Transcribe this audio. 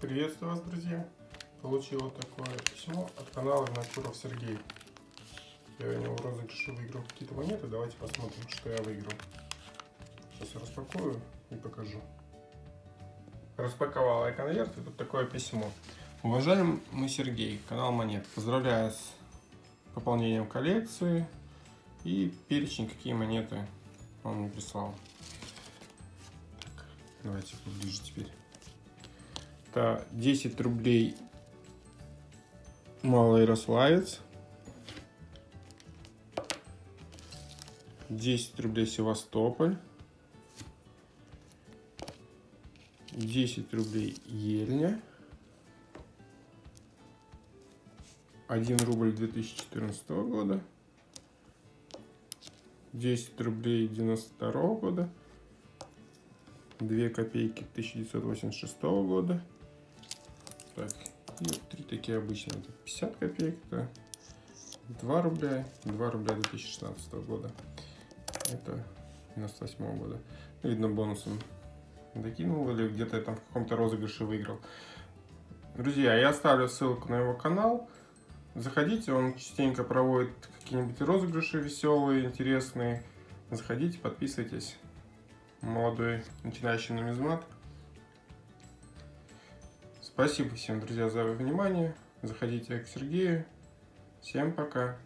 Приветствую вас, друзья! Получил вот такое письмо от канала Винокуров Сергей. Я у него розыгрыше выиграл какие-то монеты. Давайте посмотрим, что я выиграл. Сейчас я распакую и покажу. Распаковал я конверт, и тут такое письмо. Уважаемый Сергей, канал Монет. Поздравляю с пополнением коллекции и перечень, какие монеты он мне прислал. Так, давайте поближе теперь. Это 10 рублей Малый Ярославец. 10 рублей Севастополь. 10 рублей Ельня. 1 рубль 2014 года. 10 рублей 92 года. 2 копейки 1986 года. Так, и три такие обычные. Это 50 копеек, это 2 рубля, 2 рубля 2016 года. Это 98 года. Видно бонусом докинул или где-то я там в каком-то розыгрыше выиграл. Друзья, я оставлю ссылку на его канал. Заходите, он частенько проводит какие-нибудь розыгрыши веселые, интересные. Заходите, подписывайтесь. Молодой начинающий нумизмат. Спасибо всем, друзья, за внимание. Заходите к Сергею. Всем пока.